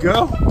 go.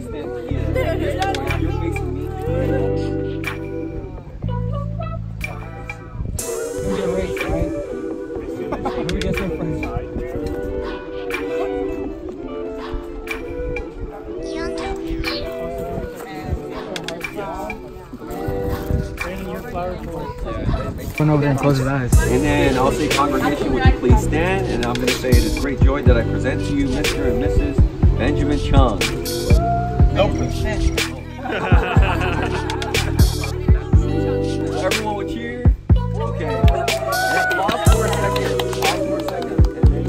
Just over there and close his eyes. And then I'll say, congregation, would you please stand? And I'm going to say, it is great joy that I present to you Mr. and Mrs. Benjamin Chung. Everyone would cheer. Okay. And pause for a second. Pause for a second. And then.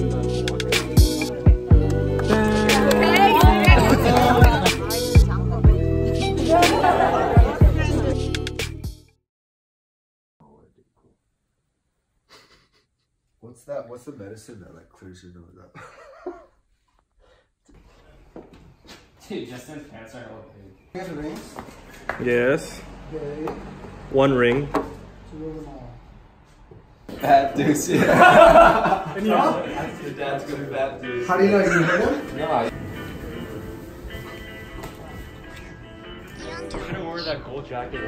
What's that? What's the medicine that like clears your nose up? Dude, Justin's pants are all big. You have rings? yes. Okay. One ring. Two of them all. Fat deuce, yeah. Your dad's good fat deuce. How do you know you heard him? No, I- I wore that gold jacket.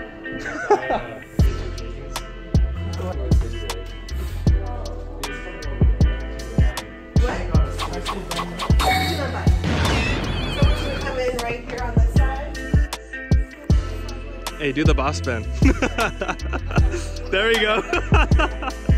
Come in right here on this side. Hey, do the boss bend. there we go.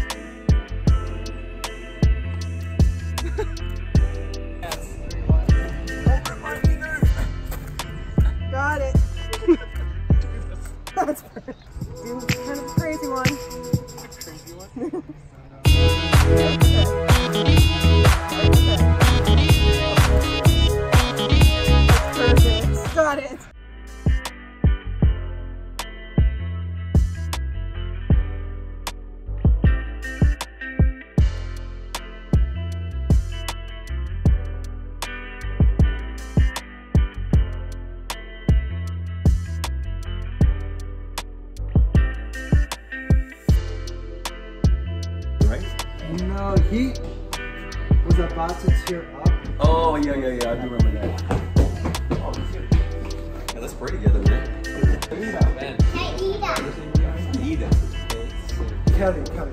Kelly, Kelly.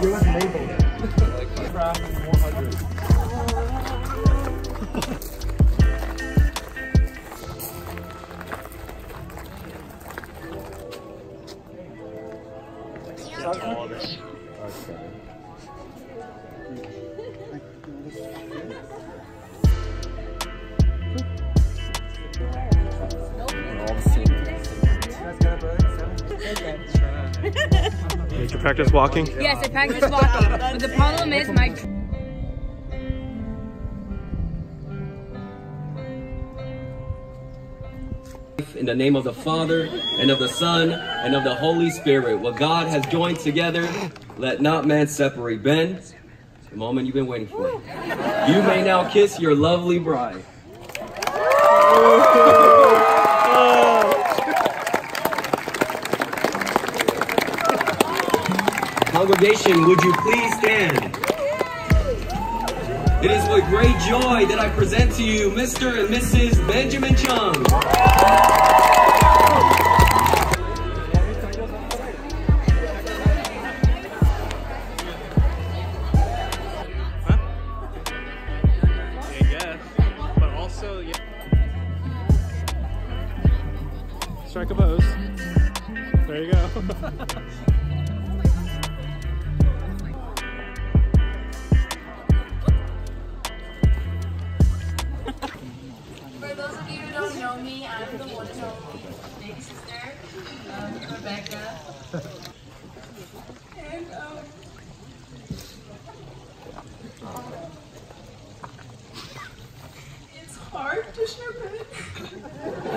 It was Mabel. Practice walking? Yes, I practice walking. but the problem is my In the name of the Father, and of the Son, and of the Holy Spirit, what God has joined together, let not man separate. Ben, the moment you've been waiting for. You may now kiss your lovely bride. Congregation, would you please stand? It is with great joy that I present to you Mr. and Mrs. Benjamin Chung.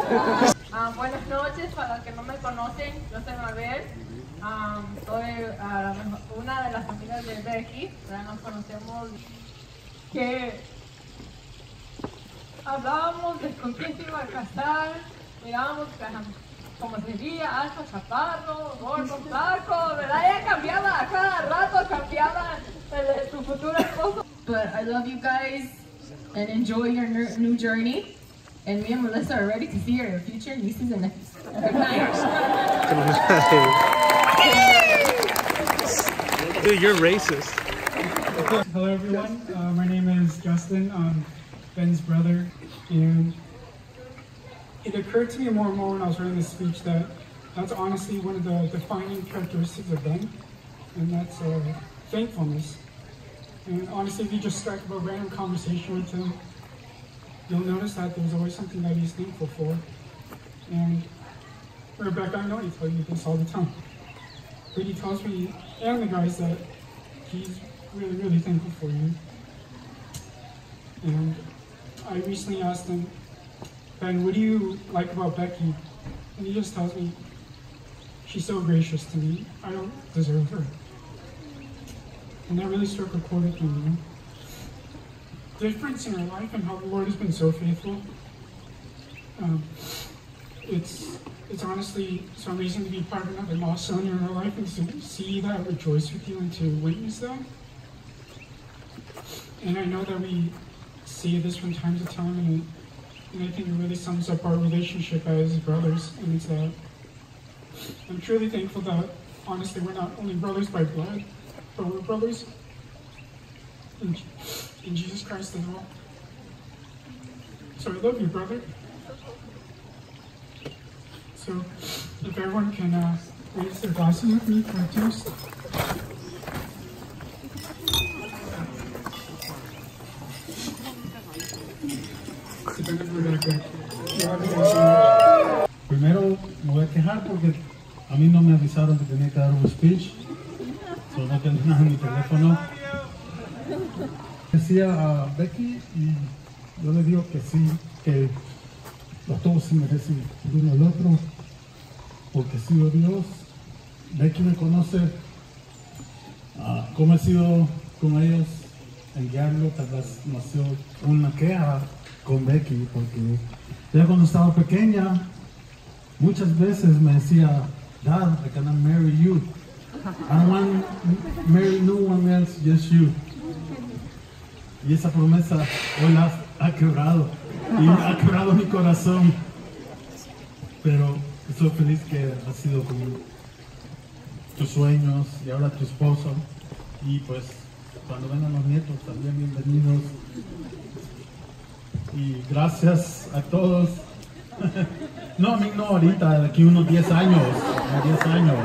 Ah, buenas noches, para los que no me conocen, yo soy Mabel, Am, soy ah, una de las amigas de Becky, ya nos conocemos, que hablábamos de con quién se iba a casar, mirábamos cómo sería, alto, chaparro, gordo, flaco, ¿verdad? Ella cambiaba, a cada rato cambiaba su futuro esposo. But I love you guys and enjoy your new journey. And me and Melissa are ready to see your future nieces and nephews. Good night. Dude, you're racist. Hello everyone, uh, my name is Justin, I'm Ben's brother, and it occurred to me more and more when I was writing this speech that that's honestly one of the defining characteristics of Ben, and that's uh, thankfulness. And honestly, if you just strike up a random conversation with him, you'll notice that there's always something that he's thankful for. And Rebeca, I know he tells you this all the time, but he tells me and the guys that he's really, really thankful for you. And I recently asked him, Ben, what do you like about Becky? And he just tells me, she's so gracious to me. I don't deserve her. And that really struck a chord with me, you know? Difference in her life and how the Lord has been so faithful. Um, it's it's honestly so amazing to be part of another milestone in her life and to see that rejoice with you and to witness that. And I know that we see this from time to time, and, and I think it really sums up our relationship as brothers. And it's that I'm truly thankful that honestly we're not only brothers by blood, but we're brothers in Jesus Christ as well. So I love you, brother. So if everyone can uh, raise their glasses with me for a toast. Primero me voy a quejar porque a mí no me avisaron que tenía que dar un speech. So no tengo nada en mi teléfono. Decía a Becky y yo le digo que sí, que los todos se merecen el uno al otro. Porque he sido Dios. Becky me conoce ah, cómo he sido con ellos en guiarlo. Tal vez nació una queja con Becky porque ya cuando estaba pequeña muchas veces me decía, Dad, I cannot marry you. I want to marry no one else, just you. Y esa promesa hoy la ha quebrado y ha quebrado mi corazón. Pero estoy feliz que ha sido como tus sueños y ahora tu esposo. Y pues cuando vengan los nietos también bienvenidos. Y gracias a todos. No, a mí no ahorita, de aquí unos 10 años. unos 10 años.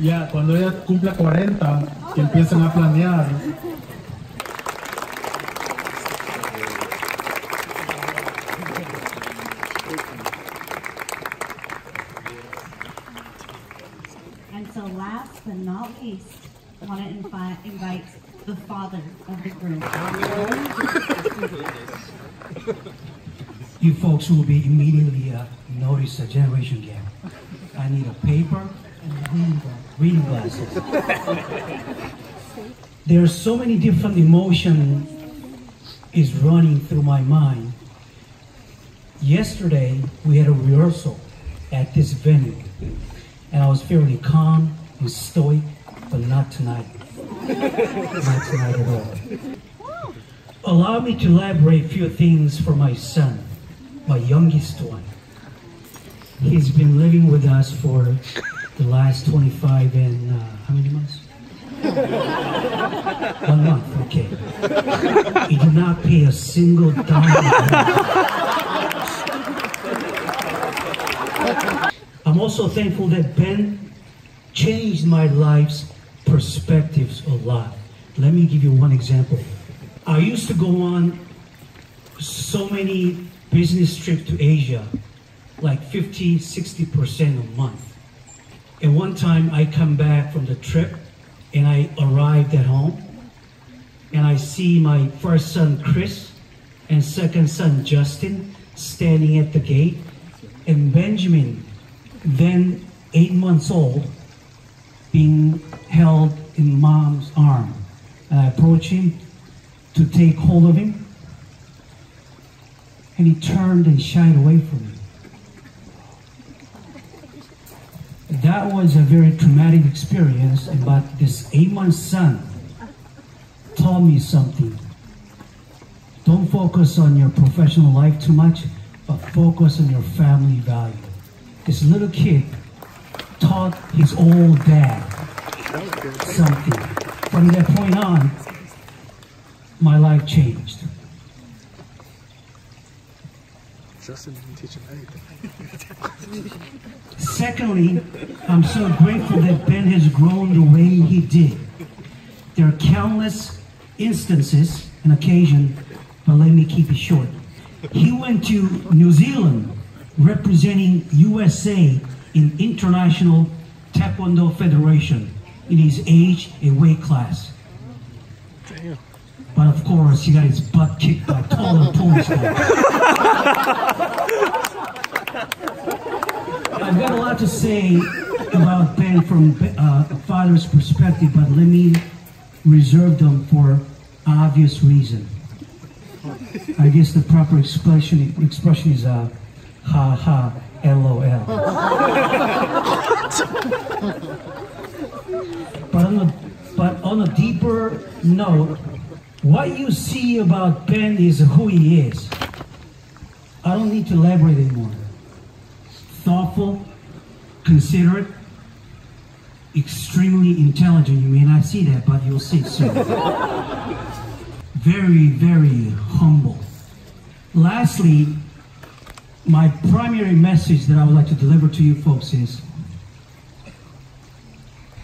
Ya, cuando ella cumpla 40, que empiecen a planear. Folks will be immediately uh, notice a generation gap. I need a paper and reading, glasses. there are so many different emotions is running through my mind. Yesterday we had a rehearsal at this venue, and I was fairly calm and stoic, but not tonight. not tonight at all. Allow me to elaborate a few things for my son, my youngest one. He's been living with us for the last 25 and uh, how many months? One month, okay. He did not pay a single dime. I'm also thankful that Ben changed my life's perspectives a lot. Let me give you one example. I used to go on so many business trip to Asia, like 50, 60% a month. And one time I come back from the trip and I arrived at home and I see my first son Chris and second son Justin standing at the gate and Benjamin, then eight months old, being held in mom's arm. And I approach him to take hold of him and he turned and shied away from me. That was a very traumatic experience, but this eight-month son taught me something. Don't focus on your professional life too much, but focus on your family value. This little kid taught his old dad something. From that point on, my life changed. Justin didn't teach him anything. Secondly, I'm so grateful that Ben has grown the way he did. There are countless instances and occasion, but let me keep it short. He went to New Zealand representing USA in International Taekwondo Federation in his age and weight class. But of course, he got his butt kicked by taller Polish guys. I've got a lot to say about Ben from uh, a father's perspective, but let me reserve them for obvious reason. I guess the proper expression expression is uh, ha ha lol. but on a but on a deeper note, what you see about Ben is who he is. I don't need to elaborate anymore. Thoughtful, considerate, extremely intelligent. You may not see that, but you'll see soon. very, very humble. Lastly, my primary message that I would like to deliver to you folks is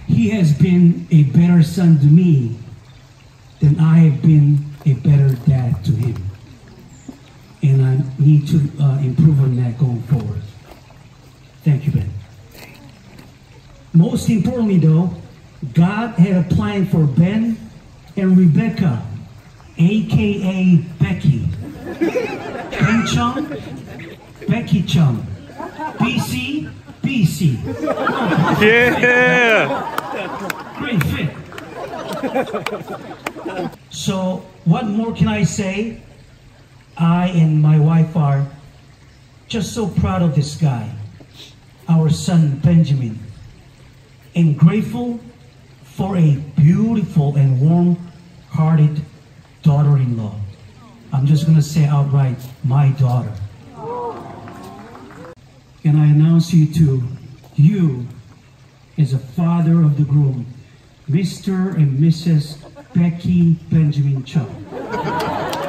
he has been a better son to me than I have been a better dad to him. And I need to uh, improve on that going forward. Thank you, Ben. Most importantly, though, God had a plan for Ben and Rebeca, aka Becky. Ben Chung, Becky Chung. BC, BC. Yeah. Great fit. So, what more can I say? I and my wife are just so proud of this guy, our son Benjamin, and grateful for a beautiful and warm hearted daughter in law. I'm just going to say outright, my daughter. And I announce you to you as a father of the groom, Mr. and Mrs. Becky Benjamin Chung.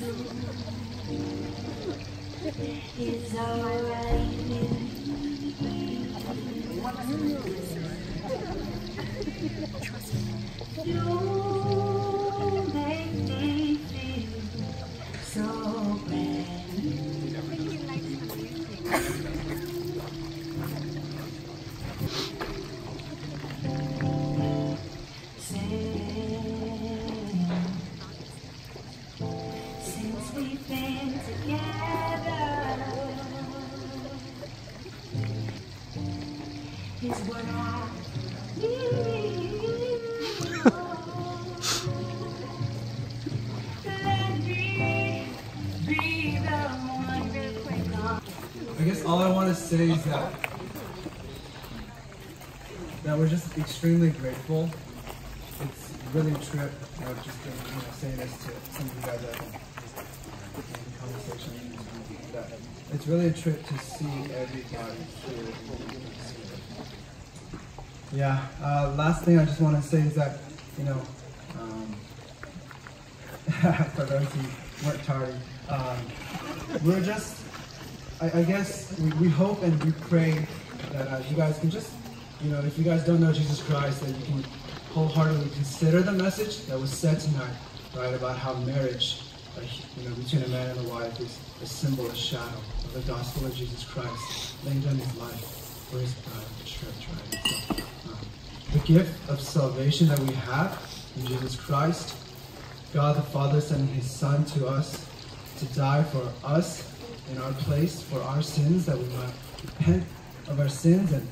Do alright I guess all I want to say is that that we're just extremely grateful. It's really a trip. Know, just been, you know, saying this to some of you guys in conversation. That it's really a trip to see everybody here. Yeah. Uh, last thing I just want to say is that you know, um, for those who weren't tardy, um, we're just I, I guess we, we hope and we pray that uh, you guys can just, you know, if you guys don't know Jesus Christ, that you can wholeheartedly consider the message that was said tonight, right, about how marriage, uh, you know, between a man and a wife is a symbol, a shadow of the gospel of Jesus Christ, laying down his life for his bride, the church, right? The gift of salvation that we have in Jesus Christ, God the Father sending his Son to us to die for us in our place for our sins, that we might repent of our sins and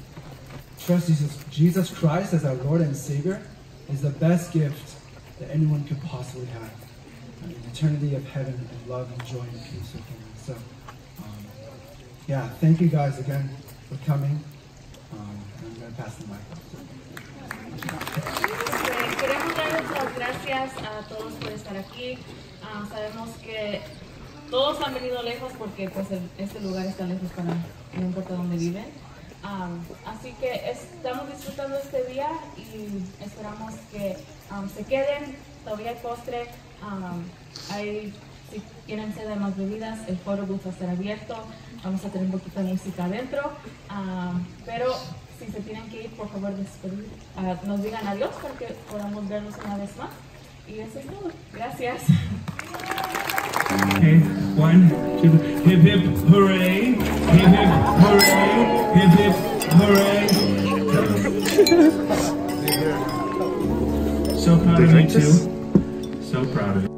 trust Jesus, Jesus Christ as our Lord and Savior, is the best gift that anyone could possibly have. An eternity of heaven and love and joy and peace with Him. So, um, yeah, thank you guys again for coming. Um, I'm going to pass the mic. Queremos darles las gracias a todos por estar aquí. Ah, sabemos que todos han venido lejos porque pues el- este lugar está lejos para no importa dónde viven. Am, así que estamos disfrutando este día y esperamos que am, se queden. Todavía hay postre. am, hay, si quieren sed de más bebidas, el foro gusta estar abierto. Vamos a tener un poquito de música adentro. pero si se tienen que ir, por favor, despedir. Nos digan adiós para que podamos verlos una vez más. Y eso es todo. Gracias. Okay, one, two, hip hip hooray, hip hip hooray, hip hip hooray. So proud of you too. So proud of you.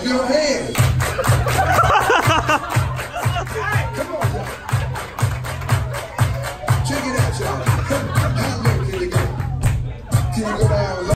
Everybody your hands.